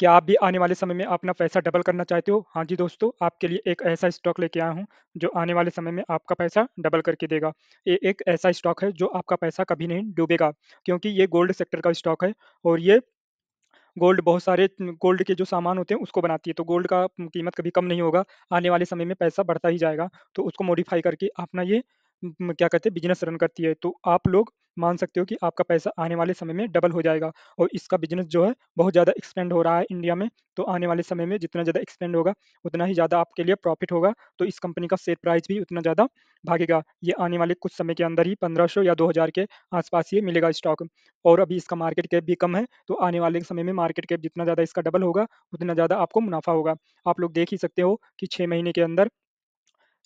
क्या आप भी आने वाले समय में अपना पैसा डबल करना चाहते हो? हाँ जी दोस्तों, आपके लिए एक ऐसा स्टॉक लेके आया हूँ, जो आने वाले समय में आपका पैसा डबल करके देगा। ये एक ऐसा स्टॉक है जो आपका पैसा कभी नहीं डूबेगा, क्योंकि ये गोल्ड सेक्टर का स्टॉक है और ये गोल्ड बहुत सारे गोल्ड के जो सामान होते हैं उसको बनाती है, तो गोल्ड का कीमत कभी कम नहीं होगा। आने वाले समय में पैसा बढ़ता ही जाएगा, तो उसको मॉडिफ़ाई करके अपना ये क्या कहते हैं बिज़नेस रन करती है। तो आप लोग मान सकते हो कि आपका पैसा आने वाले समय में डबल हो जाएगा और इसका बिज़नेस जो है बहुत ज़्यादा एक्सपेंड हो रहा है इंडिया में। तो आने वाले समय में जितना ज़्यादा एक्सपेंड होगा, उतना ही ज़्यादा आपके लिए प्रॉफ़िट होगा, तो इस कंपनी का शेयर प्राइस भी उतना ज़्यादा भागेगा। ये आने वाले कुछ समय के अंदर ही 1500 या 2000 के आस-पास ये मिलेगा स्टॉक और अभी इसका मार्केट कैप भी कम है, तो आने वाले समय में मार्केट कैप जितना ज़्यादा इसका डबल होगा, उतना ज़्यादा आपको मुनाफ़ा होगा। आप लोग देख ही सकते हो कि छः महीने के अंदर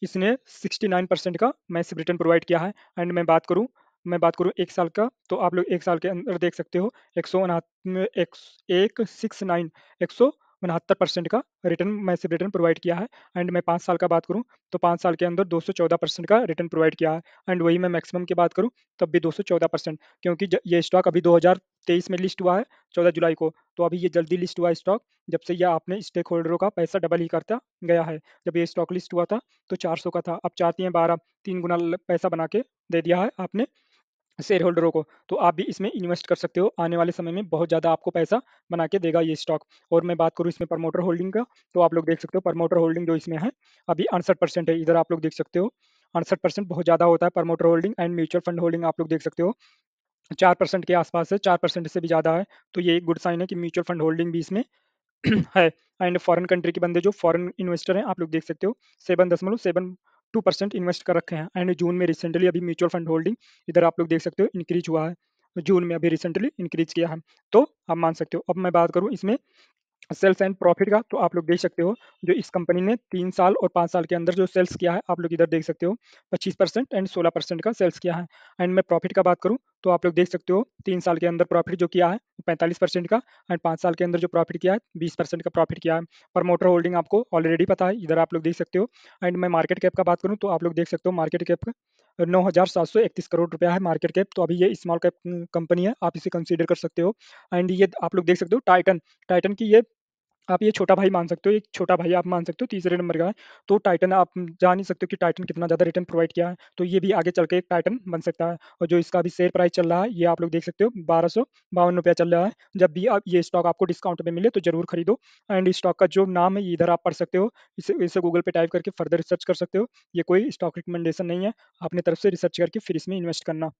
इसने 69% का मैसिव रिटर्न प्रोवाइड किया है एंड मैं बात करूँ मैं बात करूँ एक साल का, तो आप लोग एक साल के अंदर देख सकते हो 169 एक्स 169 169% का रिटर्न मैसिव रिटर्न प्रोवाइड किया है। एंड मैं 5 साल का बात करूँ, तो 5 साल के अंदर 214% का रिटर्न प्रोवाइड किया है। एंड वही मैं मैक्सिमम की बात करूँ, तब भी 214% क्योंकि ज ये स्टॉक अभी 2023 में लिस्ट हुआ है 14 जुलाई को, तो अभी ये जल्दी लिस्ट हुआ स्टॉक, जब से यह अपने स्टेक होल्डरों का पैसा डबल ही करता गया है। जब ये स्टॉक लिस्ट हुआ था, तो 400 का था, अब 4 तियाँ 12 3 गुना पैसा बना के दे दिया है आपने। शेयर होल्डरों को, तो आप भी इसमें इन्वेस्ट कर सकते हो। आने वाले समय में बहुत ज़्यादा आपको पैसा बना के देगा ये स्टॉक और मैं बात करूँ इसमें प्रमोटर होल्डिंग का, तो आप लोग देख सकते हो प्रमोटर होल्डिंग जो इसमें है, अभी 68% है। इधर आप लोग देख सकते हो 68% बहुत ज़्यादा होता है promoter holding and mutual fund holding आप लोग देख सकते हो चार परसेंट के आस-पास है, चार परसेंट से भी ज़्यादा है, तो ये एक गुड साइन है कि म्यूचुअल फंड होल्डिंग भी इसमें है एंड फॉरेन कंट्री के बंदे जो फॉरेन इन्वेस्टर हैं, आप लोग देख सकते हो 7.72% इन्वेस्ट कर रखे हैं एंड जून में रिसेंटली अभी म्यूचुअल फंड होल्डिंग इधर आप लोग देख सकते हो इंक्रीज़ हुआ है। जून में अभी रिसेंटली इंक्रीज़ किया है, तो आप मान सकते हो। अब मैं बात करूँ इसमें सेल्स एंड प्रॉफिट का, तो आप लोग देख सकते हो जो इस कंपनी ने तीन साल और पाँच साल के अंदर जो सेल्स किया है, आप लोग इधर देख सकते हो 25% एंड 16% का सेल्स किया है एंड मैं प्रॉफिट का बात करूँ, तो आप लोग देख सकते हो तीन साल के अंदर प्रॉफिट जो किया है 45% का एंड पाँच साल के अंदर जो प्रॉफिट किया है 20% का प्रॉफिट किया है। प्रमोटर होल्डिंग आपको ऑलरेडी पता है, इधर आप लोग देख सकते हो। एंड मैं मार्केट कैप का बात करूँ, तो आप लोग देख सकते हो मार्केट कैप 9731 करोड़ रुपया है मार्केट कैप, तो अभी ये स्मॉल कैप कंपनी है, आप इसे कंसिडर कर सकते हो। एंड ये आप लोग देख सकते हो टाइटन, टाइटन की ये आप ये छोटा भाई मान सकते हो, एक छोटा भाई आप मान सकते हो, तीसरे नंबर का है। तो टाइटन आप जान ही सकते हो कि टाइटन कितना ज़्यादा रिटर्न प्रोवाइड किया है, तो ये भी आगे चल के एक टाइटन बन सकता है और जो इसका अभी शेयर प्राइस चल रहा है, ये आप लोग देख सकते हो ₹1252 चल रहा है। जब भी आप ये स्टॉक आपको डिस्काउंट में मिले तो ज़रूर खरीदो एंड इस स्टॉक का जो नाम है, इधर आप पढ़ सकते हो, इसे इसे गूगल पे टाइप करके फर्दर रिसर्च कर सकते हो। ये कोई स्टॉक रिकमेंडेशन नहीं है, अपनी तरफ़ से रिसर्च करके फिर इसमें इन्वेस्ट करना।